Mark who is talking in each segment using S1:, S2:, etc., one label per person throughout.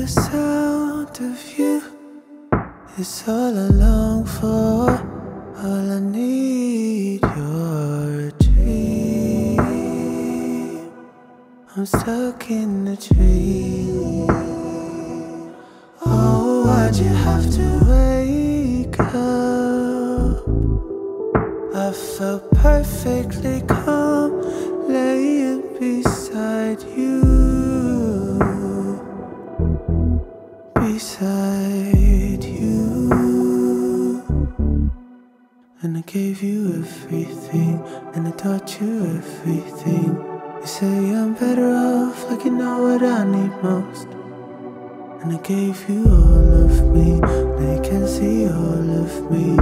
S1: the sound of you is all I long for. All I need, you're a dream. I'm stuck in a dream. Oh, why'd you have to wake up? I felt perfectly calm I gave you everything, and I taught you everything. You say I'm better off, like you know what I need most. And I gave you all of me, now you can see all of me.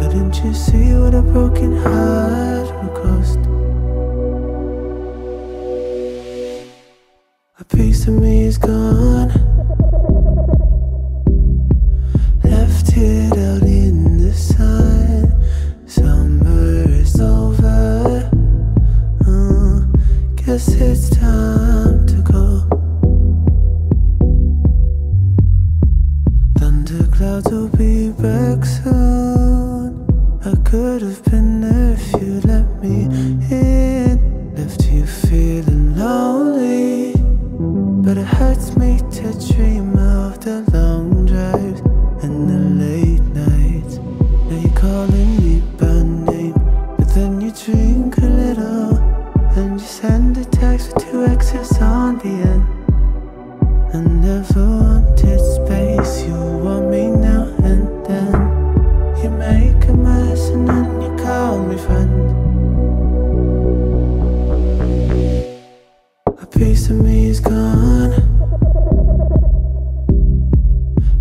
S1: Couldn't you see what a broken heart would cost? A piece of me is gone, guess it's time to go. Thunder clouds will be back soon. I could have been there if you let me in. Left you feeling lonely. But it hurts me to dream of the long drives and the late nights. Send a text with two X's on the end. I never wanted space, you want me now and then. You make a mess and then you call me friend. A piece of me is gone.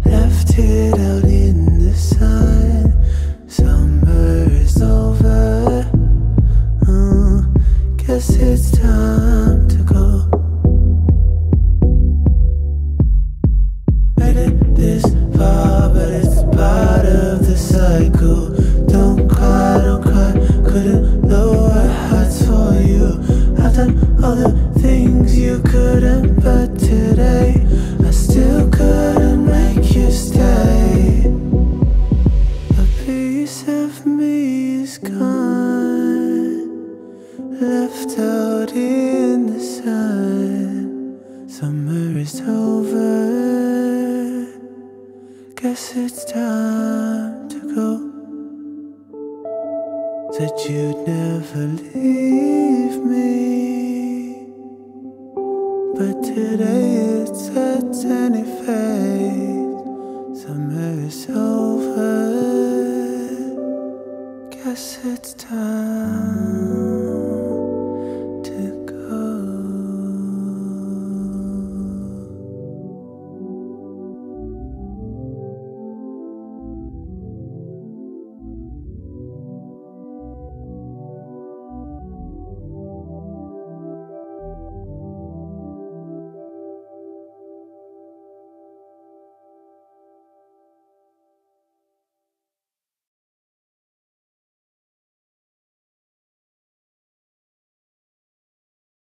S1: Left it out all the things you couldn't, but today I still couldn't make you stay. A piece of me is gone, left out in the sun. Summer is over. Guess it's time to go. Said you'd never leave But today it's a tiny phase. Summer is over. Guess it's time.